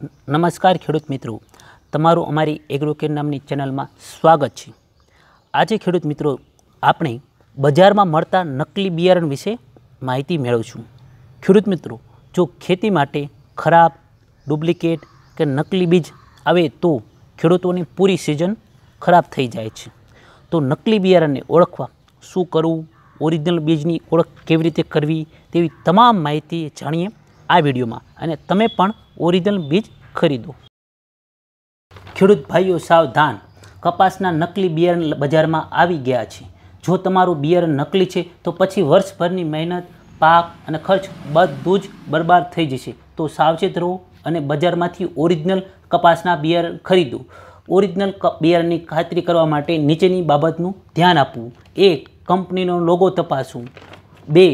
નમસ્કાર ખેડૂત મિત્રો. તમારું અમારી એગ્રોકેર નામની ચેનલમાં સ્વાગત છે. આજે ખેડૂત મિત્રો, આપણે બજારમાં મળતા નકલી બિયારણ વિશે માહિતી મેળવશું. ખેડૂત મિત્રો, જો ખેતી માટે ખરાબ, ડુપ્લિકેટ કે નકલી બીજ આવે તો ખેડૂતોની પૂરી સિઝન ખરાબ થઈ જાય છે. તો નકલી બિયારણને ઓળખવા શું કરવું, ઓરિજિનલ બીજની ઓળખ કેવી રીતે કરવી તેવી તમામ માહિતી જાણીએ આ વિડીયોમાં અને તમે પણ ઓરિજિનલ બીજ ખરીદો. ખેડૂત ભાઈઓ સાવધાન, કપાસના નકલી બિયારણ બજારમાં આવી ગયા છે. જો તમારું બિયારણ નકલી છે, તો પછી વર્ષભરની મહેનત, પાક અને ખર્ચ બધું જ બરબાદ થઈ જશે. તો સાવચેત રહો અને બજારમાંથી ઓરિજિનલ કપાસના બિયારણ ખરીદો. ઓરિજિનલ બિયારણની ખાતરી કરવા માટે નીચેની બાબતનું ધ્યાન આપવું. એક કંપનીનો લોગો તપાસવું. બે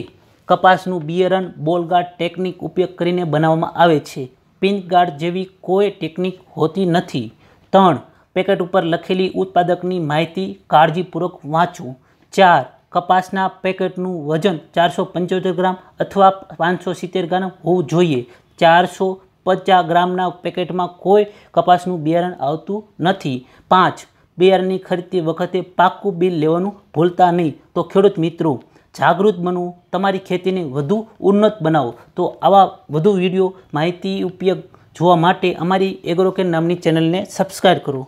કપાસનું બિયારણ બોલગાર્ડ ટેકનિક ઉપયોગ કરીને બનાવવામાં આવે છે. પિન ગાર્ડ જેવી કોઈ ટેકનિક હોતી નથી. ત્રણ, પેકેટ ઉપર લખેલી ઉત્પાદકની માહિતી કાળજીપૂર્વક વાંચવું ચાર, કપાસના પેકેટનું વજન ચારસો પંચોતેર ગ્રામ અથવા પાંચસો સિત્તેર ગ્રામ હોવું જોઈએ. ચારસો પચાસ ગ્રામના પેકેટમાં કોઈ કપાસનું બિયારણ આવતું નથી. પાંચ, બિયારણની ખરીદતી વખતે પાક્કું બિલ લેવાનું ભૂલતા નહીં. તો ખેડૂત મિત્રો જાગૃત બનવું તમારી ખેતીને વધુ ઉન્નત બનાવો. તો આવા વધુ વીડિયો માહિતી ઉપયોગ જોવા માટે અમારી એગ્રોકેન નામની ચેનલને સબસ્ક્રાઈબ કરો.